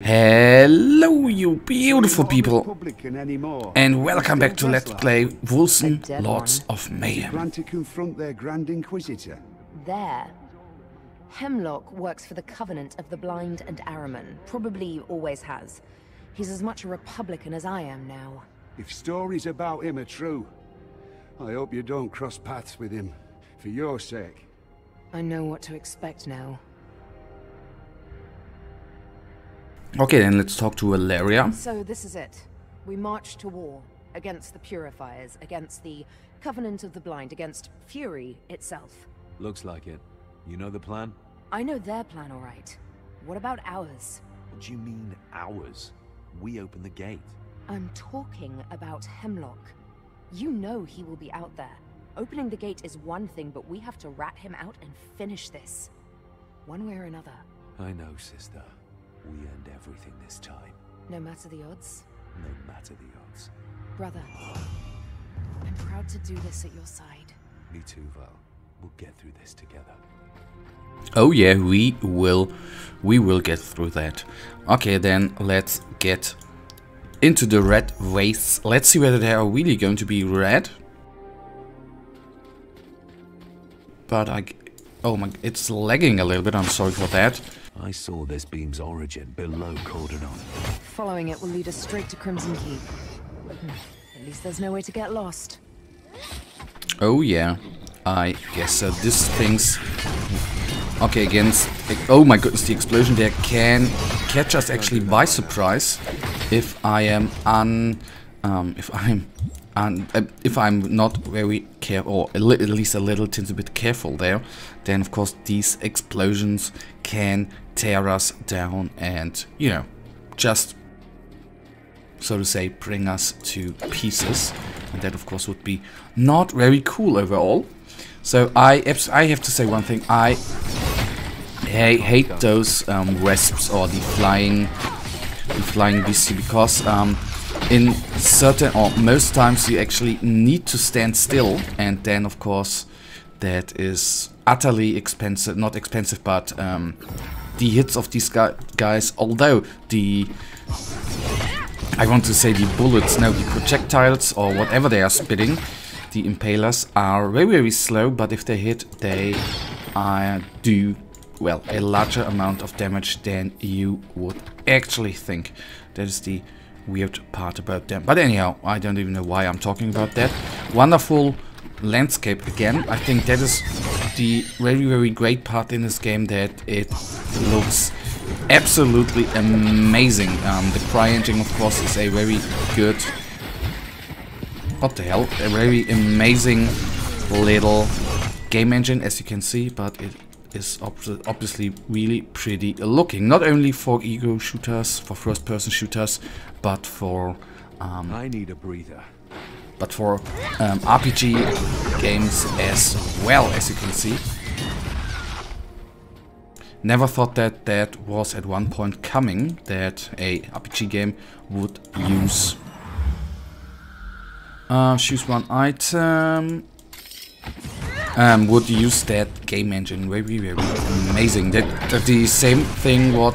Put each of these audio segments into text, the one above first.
Hello, you beautiful people, and welcome back to Let's Play A Wolcen dead Lords of Mayhem. Plan to confront their Grand Inquisitor. There. Heimlock works for the Covenant of the Blind and Ahriman. Probably always has. He's as much a Republican as I am now. If stories about him are true, I hope you don't cross paths with him. For your sake. I know what to expect now. Okay, then let's talk to Valeria. So this is it. We march to war. Against the Purifiers, against the Covenant of the Blind, against Fury itself. Looks like it. You know the plan? I know their plan all right. What about ours? What do you mean, ours? We open the gate. I'm talking about Heimlock. You know he will be out there. Opening the gate is one thing, but we have to rat him out and finish this. One way or another. I know, sister. We earned everything this time. No matter the odds. No matter the odds. Brother, I'm proud to do this at your side. Me too, Val. We'll get through this together. Oh yeah, we will, we will get through that. Okay, then let's get into the red wastes. Let's see whether they are really going to be red. But I, oh my, it's lagging a little bit. I'm sorry for that. I saw this beam's origin below Cordonon. Following it will lead us straight to Crimson Keep. At least there's no way to get lost. Oh yeah, I guess so. This thing's okay against. Oh my goodness, the explosion there can catch us actually by surprise if I am un, um, if I'm un, uh, if I'm not very careful, or at least a little tinted bit careful there. Then of course these explosions can tear us down and you know just so to say, bring us to pieces. And that, of course, would be not very cool overall. So I, I have to say one thing. I ha- hate those um, wasps or the flying, the flying beastie because um, in certain or most times you actually need to stand still, and then, of course, that is utterly expensive. Not expensive, but um, the hits of these guys. Although the I want to say the bullets, no, the projectiles or whatever they are spitting, the impalers are very, very slow, but if they hit, they uh, do, well, a larger amount of damage than you would actually think. That is the weird part about them. But anyhow, I don't even know why I'm talking about that. Wonderful landscape again. I think that is the very, very great part in this game that it looks absolutely amazing. Um, the CryEngine, of course, is a very good... What the hell? A very amazing little game engine, as you can see, but it is obviously really pretty looking. Not only for ego shooters, for first-person shooters, but for um, I need a breather. but for um, RPG games as well, as you can see. Never thought that that was at one point coming, that a RPG game would use... Uh, choose one item... Um, would use that game engine. Very, very amazing. That, that the same thing what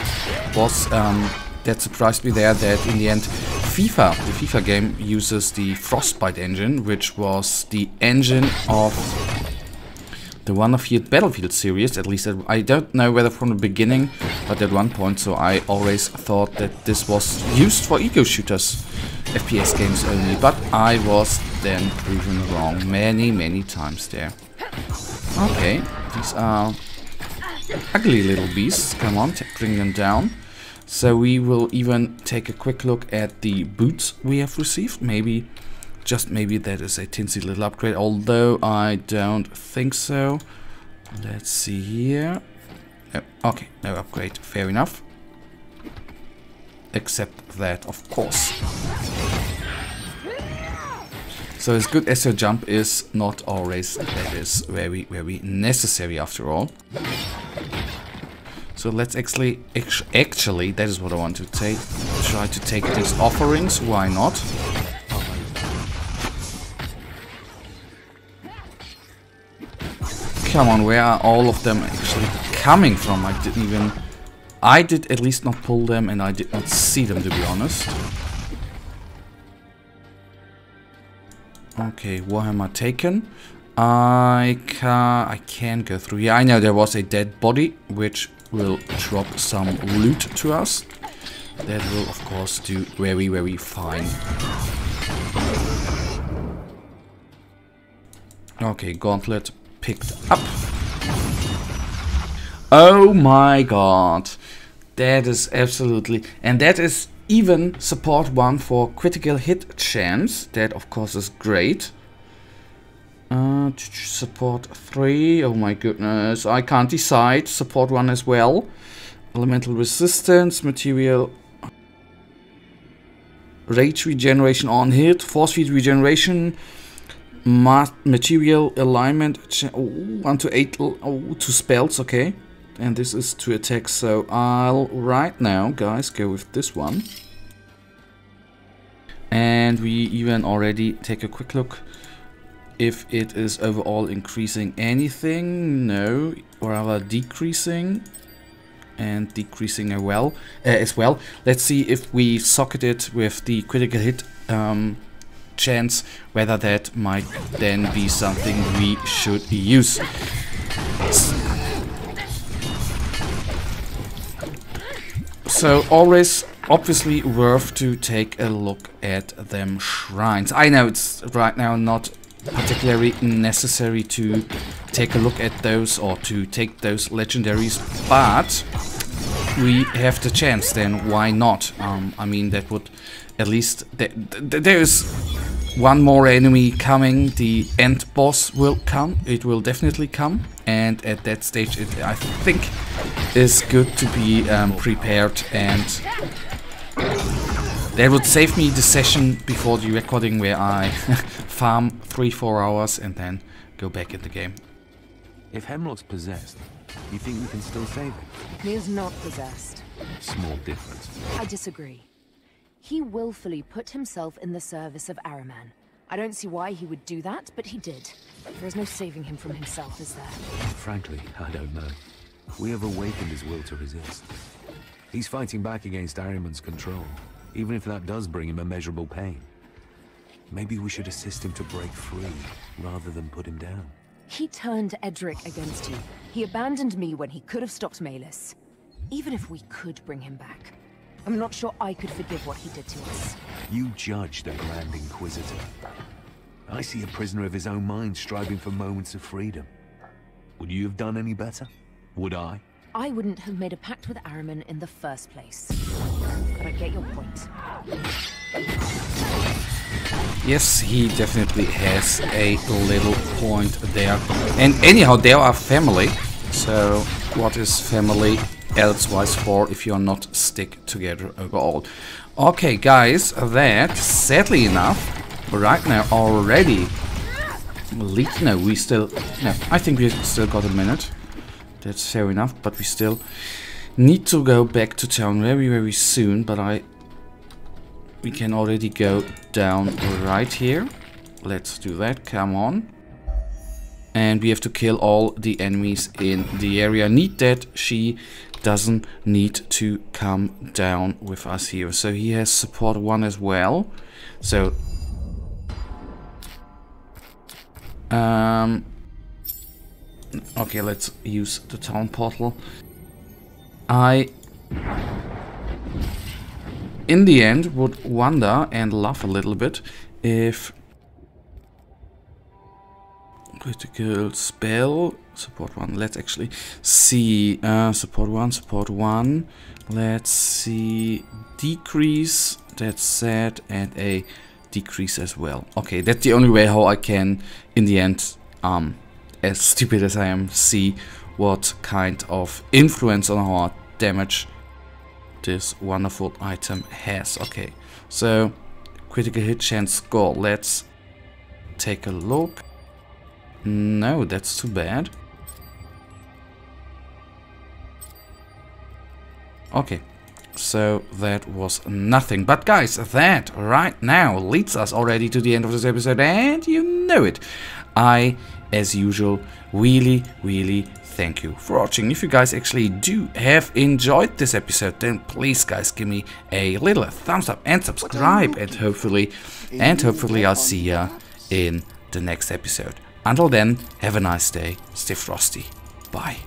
was um, that surprised me there. That in the end, FIFA, the FIFA game uses the Frostbite engine, which was the engine of the one of the Battlefield series. At least I don't know whether from the beginning, but at one point. So I always thought that this was used for ego shooters, FPS games only. But I was then proven wrong many, many times there. Okay, these are ugly little beasts. Come on, bring them down. So we will even take a quick look at the boots we have received. Maybe, just maybe that is a tinsy little upgrade, although I don't think so. Let's see here. Okay, no upgrade, fair enough. Except that, of course. So as good as your jump is, not always that is very, very necessary after all. So let's actually, actually, that is what I want to take. Try to take these offerings, why not? Come on, where are all of them actually coming from? I didn't even I did at least not pull them and I did not see them to be honest. Okay, Warhammer taken. I can I can go through. Yeah, I know there was a dead body which will drop some loot to us. That will of course do very very fine. Okay, gauntlet picked up. Oh my god. That is absolutely... And that is even support 1 for critical hit chance. That of course is great. Uh, support 3. Oh my goodness. I can't decide. Support 1 as well. Elemental resistance, material... Rage regeneration on hit, force field regeneration, material alignment, oh, 1 to 8, oh, to spells, okay. And this is to attack, so I'll right now, guys, go with this one. And we even already take a quick look if it is overall increasing anything. No, or rather decreasing and decreasing as well. Uh, as well. Let's see if we socket it with the critical hit um, chance, whether that might then be something we should use. So always obviously worth to take a look at them shrines. I know it's right now not particularly necessary to take a look at those or to take those legendaries, but we have the chance then why not? Um, I mean that would at least th th there is one more enemy coming, the end boss will come, it will definitely come, and at that stage it, I think, is good to be um, prepared and that would save me the session before the recording where I farm 3-4 hours and then go back in the game. If Heimlock's possessed, you think we can still save him? He is not possessed. Small difference. I disagree. He willfully put himself in the service of Ahriman. I don't see why he would do that, but he did. There is no saving him from himself, is there? Frankly, I don't know. We have awakened his will to resist. He's fighting back against Ahriman's control, even if that does bring him immeasurable pain. Maybe we should assist him to break free, rather than put him down. He turned Edric against you. He abandoned me when he could have stopped Malus. Even if we could bring him back, I'm not sure I could forgive what he did to us. You judge the Grand Inquisitor. I see a prisoner of his own mind striving for moments of freedom. Would you have done any better? Would I? I wouldn't have made a pact with Ahriman in the first place. But I get your point. Yes, he definitely has a little point there. And anyhow, they are family. So, what is family elsewise for if you're not stick together overall. Okay, guys, that, sadly enough, right now already... No, we still... No, I think we still got a minute. That's fair enough, but we still need to go back to town very, very soon, but I... We can already go down right here. Let's do that, come on. And we have to kill all the enemies in the area. Need that she doesn't need to come down with us here. So he has support 1 as well. So... Um, okay, let's use the town portal. I... In the end, would wonder and laugh a little bit if critical spell support one let's actually see uh, support one support one let's see decrease that's set and a decrease as well. Okay that's the only way how I can in the end um as stupid as I am see what kind of influence on our damage this wonderful item has. Okay so critical hit chance score let's take a look no, that's too bad. Okay, so that was nothing. But guys, that right now leads us already to the end of this episode, and you know it. I, as usual, really, really thank you for watching. If you guys actually do have enjoyed this episode, then please guys give me a little thumbs up and subscribe and hopefully and hopefully I'll see ya in the next episode. Until then, have a nice day, stay frosty. Bye.